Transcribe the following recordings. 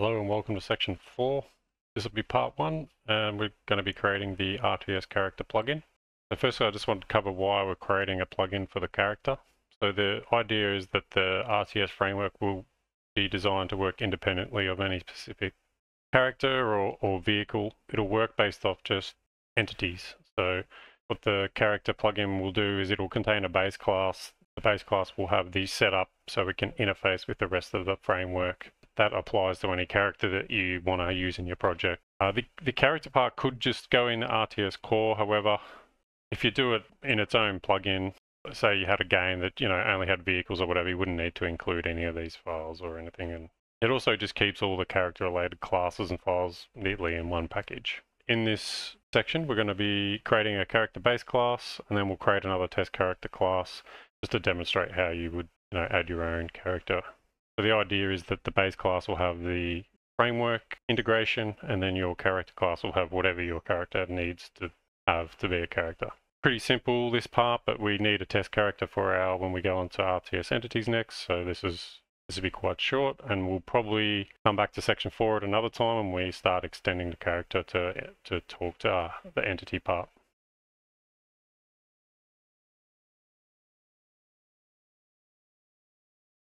Hello and welcome to section 4. This will be part 1 and we're going to be creating the RTS character plugin. So firstly I just want to cover why we're creating a plugin for the character. So the idea is that the RTS framework will be designed to work independently of any specific character or, or vehicle. It'll work based off just entities. So what the character plugin will do is it'll contain a base class. The base class will have these set up so we can interface with the rest of the framework that applies to any character that you want to use in your project. Uh, the, the character part could just go in the RTS core, however, if you do it in its own plugin, say you had a game that you know only had vehicles or whatever, you wouldn't need to include any of these files or anything. And it also just keeps all the character related classes and files neatly in one package. In this section, we're going to be creating a character base class, and then we'll create another test character class just to demonstrate how you would you know add your own character so the idea is that the base class will have the framework integration and then your character class will have whatever your character needs to have to be a character. Pretty simple this part, but we need a test character for our when we go on to RTS entities next. So this is this will be quite short and we'll probably come back to section four at another time when we start extending the character to, to talk to uh, the entity part.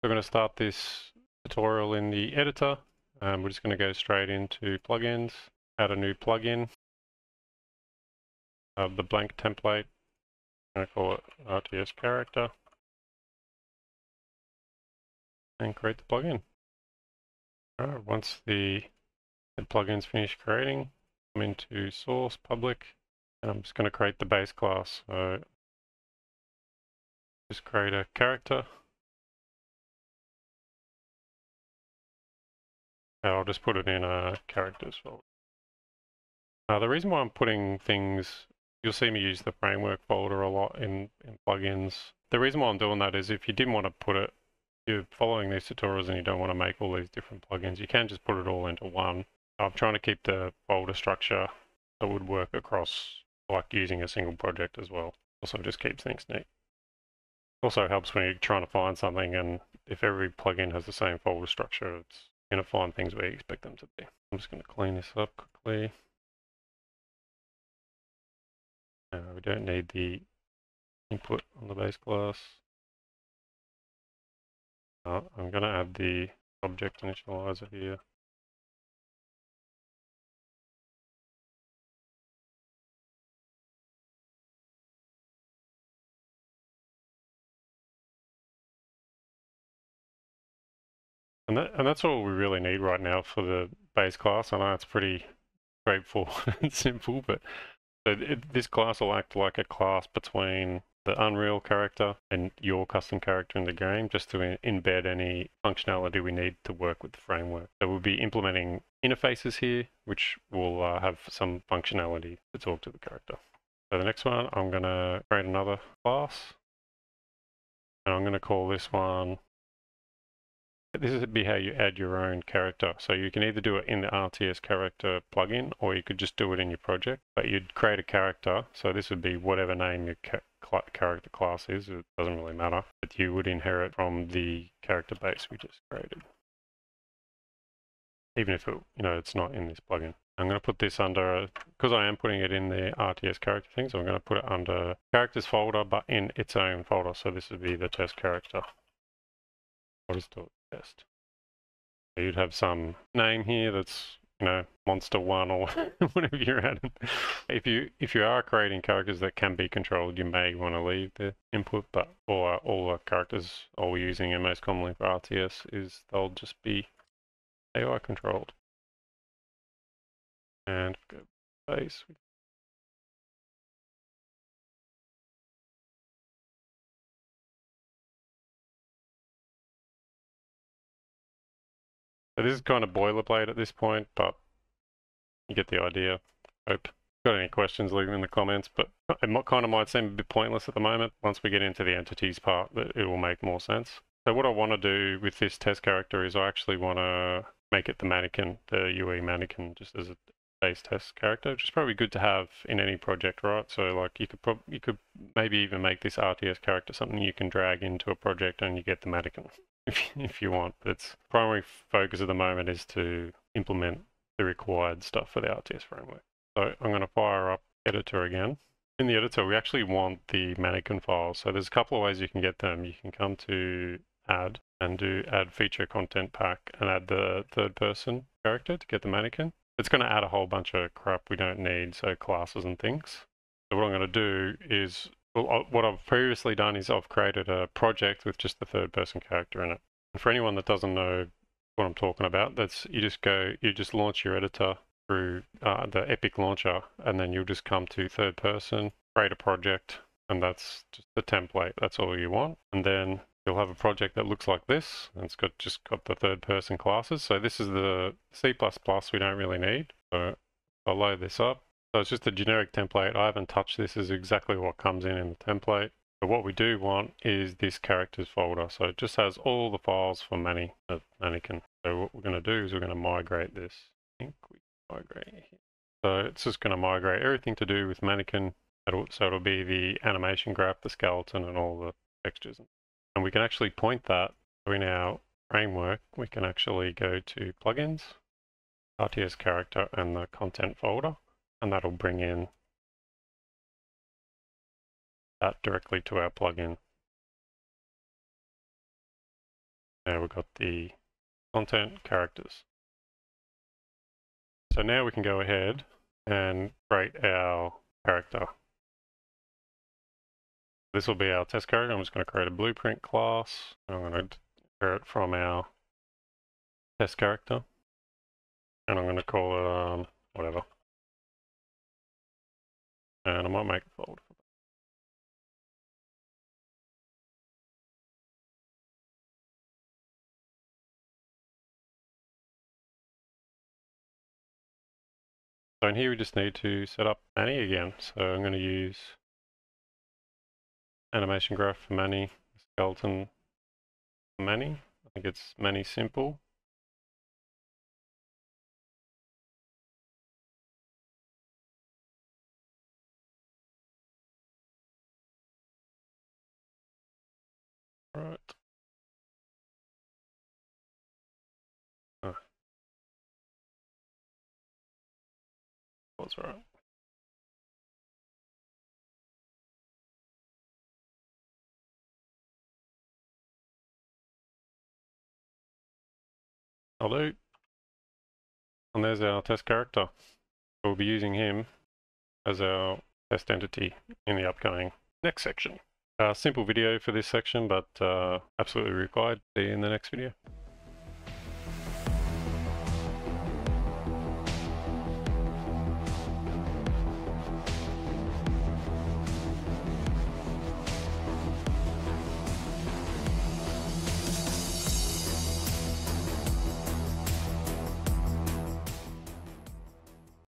We're going to start this tutorial in the editor. Um, we're just going to go straight into plugins, add a new plugin. Uh, the blank template, I'm going to call it RTS character. And create the plugin. Alright, once the, the plugin's finished creating, come into source, public, and I'm just going to create the base class. So just create a character. I'll just put it in a characters folder. Uh, the reason why I'm putting things, you'll see me use the framework folder a lot in, in plugins. The reason why I'm doing that is if you didn't want to put it, you're following these tutorials and you don't want to make all these different plugins, you can just put it all into one. I'm trying to keep the folder structure that would work across like using a single project as well. Also just keeps things neat. Also helps when you're trying to find something and if every plugin has the same folder structure, it's find things you expect them to be. I'm just going to clean this up quickly. Uh, we don't need the input on the base class. Uh, I'm going to add the object initializer here. And, that, and that's all we really need right now for the base class. I know it's pretty straightforward and simple, but it, this class will act like a class between the Unreal character and your custom character in the game just to embed any functionality we need to work with the framework. So we'll be implementing interfaces here, which will uh, have some functionality to talk to the character. So the next one, I'm going to create another class. And I'm going to call this one this would be how you add your own character. So you can either do it in the RTS character plugin or you could just do it in your project. But you'd create a character. So this would be whatever name your character class is. It doesn't really matter. But you would inherit from the character base we just created. Even if it, you know, it's not in this plugin. I'm going to put this under, because I am putting it in the RTS character thing, so I'm going to put it under characters folder, but in its own folder. So this would be the test character. What is the test. You'd have some name here that's you know monster one or whatever you're at. If you if you are creating characters that can be controlled, you may want to leave the input. But all all the characters all we're using and most commonly for RTS is they'll just be AI controlled. And go base, So this is kind of boilerplate at this point, but you get the idea. Hope. Got any questions, leave them in the comments, but it kind of might seem a bit pointless at the moment. Once we get into the entities part, it will make more sense. So what I want to do with this test character is I actually want to make it the mannequin, the UE mannequin, just as a base test character, which is probably good to have in any project, right? So like you could prob you could maybe even make this RTS character something you can drag into a project and you get the mannequin if, if you want. Its primary focus at the moment is to implement the required stuff for the RTS framework. So I'm going to fire up editor again. In the editor, we actually want the mannequin files. So there's a couple of ways you can get them. You can come to add and do add feature content pack and add the third person character to get the mannequin. It's going to add a whole bunch of crap we don't need, so classes and things. So what I'm going to do is, well, what I've previously done is I've created a project with just the third person character in it. And for anyone that doesn't know what I'm talking about, that's you just go, you just launch your editor through uh, the Epic launcher, and then you'll just come to third person, create a project, and that's just the template. That's all you want. And then you'll have a project that looks like this. And it's got just got the third person classes. So this is the C++ we don't really need. So I'll load this up. So it's just a generic template. I haven't touched this. this is exactly what comes in in the template. But what we do want is this characters folder. So it just has all the files for Manny, uh, Mannequin. So what we're going to do is we're going to migrate this. I think we migrate here. So it's just going to migrate everything to do with Mannequin. so it'll be the animation graph, the skeleton, and all the textures. And we can actually point that in our framework. We can actually go to plugins, RTS character, and the content folder, and that'll bring in that directly to our plugin. Now we've got the content characters. So now we can go ahead and create our character. This will be our test character. I'm just going to create a blueprint class. I'm going to inherit from our test character. And I'm going to call it um, whatever. And I might make a folder. For that. So in here we just need to set up Manny again. So I'm going to use animation graph for Manny, skeleton Manny. I think it's Manny simple. Was wrong. I'll. And there's our test character. We'll be using him as our test entity in the upcoming next section. A simple video for this section, but uh, absolutely required. See you in the next video.